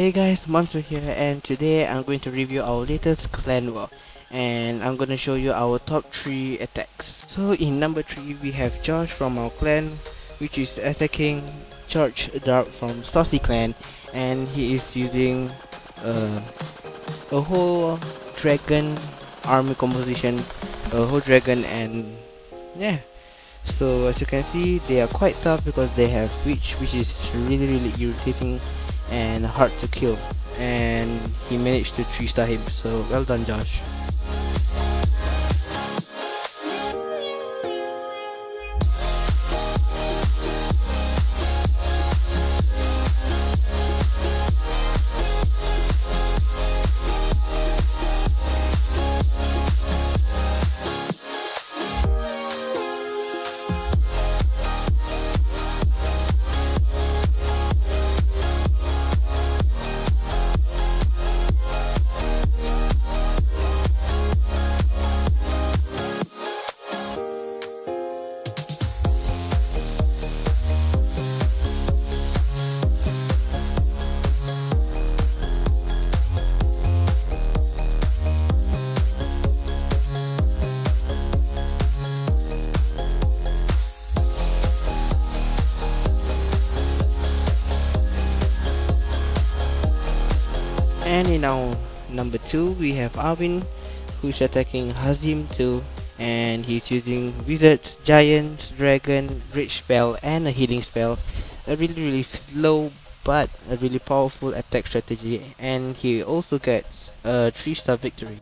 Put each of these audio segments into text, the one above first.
Hey guys, Mansor here and today I'm going to review our latest clan war and I'm gonna show you our top 3 attacks. So in number 3 we have Josh from our clan which is attacking George Dark from Saucy clan and he is using uh, a whole dragon army composition, a whole dragon and yeah. So as you can see they are quite tough because they have witch which is really really irritating and hard to kill. And he managed to 3 star him so well done Josh And in our number 2 we have Arvin who's attacking Hazim 2 and he's using Wizard, Giant, Dragon, Rich spell and a healing spell. A really really slow but a really powerful attack strategy and he also gets a 3 star victory.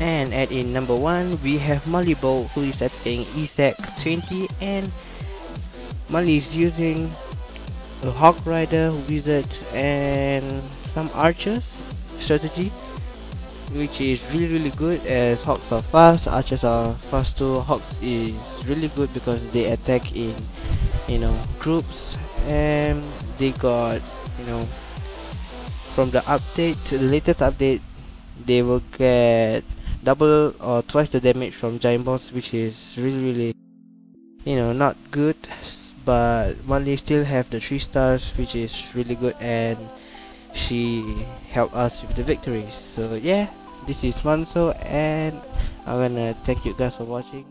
And at in number 1 we have Malibo who is attacking Isaac 20 and Mali is using a Hog Rider, Wizard and some archers strategy which is really really good as Hogs are fast, archers are fast too. Hogs is really good because they attack in you know groups and they got you know from the update to the latest update they will get double or twice the damage from giant bombs which is really really you know not good. But Manli still have the 3 stars which is really good and she helped us with the victory so yeah this is Mansor and I'm gonna thank you guys for watching